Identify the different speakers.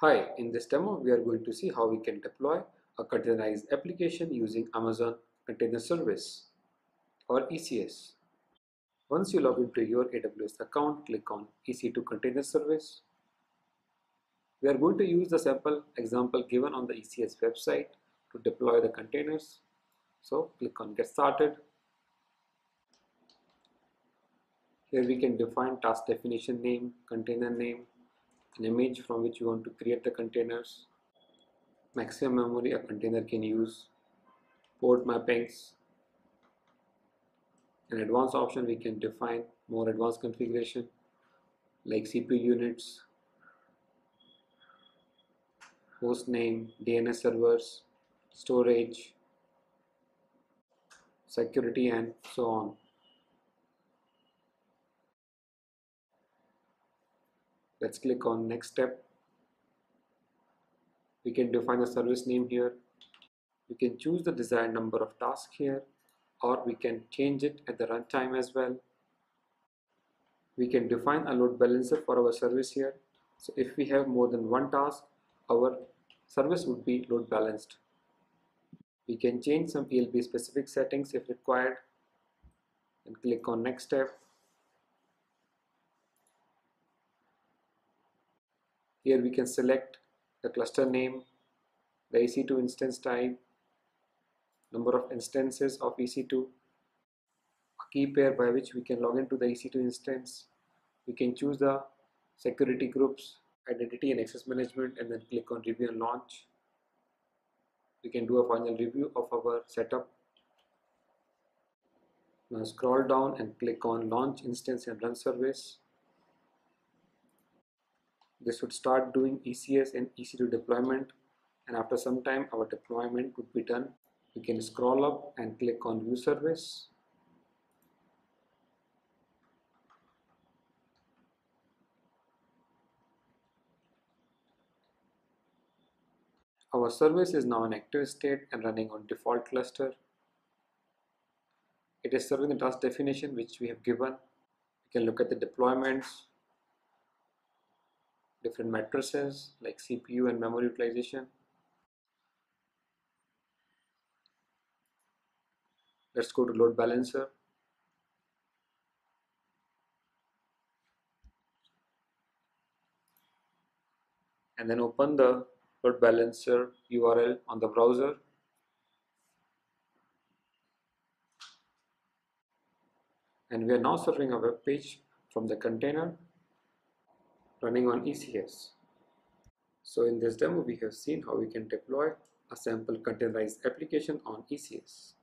Speaker 1: Hi, in this demo we are going to see how we can deploy a containerized application using Amazon Container Service or ECS. Once you log into your AWS account, click on EC2 Container Service. We are going to use the sample example given on the ECS website to deploy the containers. So click on Get Started. Here we can define task definition name, container name, an image from which you want to create the containers, maximum memory a container can use, port mappings, an advanced option we can define more advanced configuration like CPU units, host name, DNS servers, storage, security and so on. Let's click on next step. We can define a service name here. We can choose the desired number of tasks here or we can change it at the runtime as well. We can define a load balancer for our service here. So if we have more than one task, our service would be load balanced. We can change some ELB specific settings if required and click on next step. Here we can select the cluster name, the EC2 instance type, number of instances of EC2, a key pair by which we can log into the EC2 instance. We can choose the security groups, identity and access management and then click on review and launch. We can do a final review of our setup. Now scroll down and click on launch instance and run service. This would start doing ECS and EC2 deployment and after some time our deployment would be done. We can scroll up and click on view service. Our service is now in active state and running on default cluster. It is serving the task definition which we have given. We can look at the deployments, different matrices like CPU and memory utilization. Let's go to load balancer. And then open the load balancer URL on the browser. And we are now serving a web page from the container running on ECS. So in this demo, we have seen how we can deploy a sample containerized application on ECS.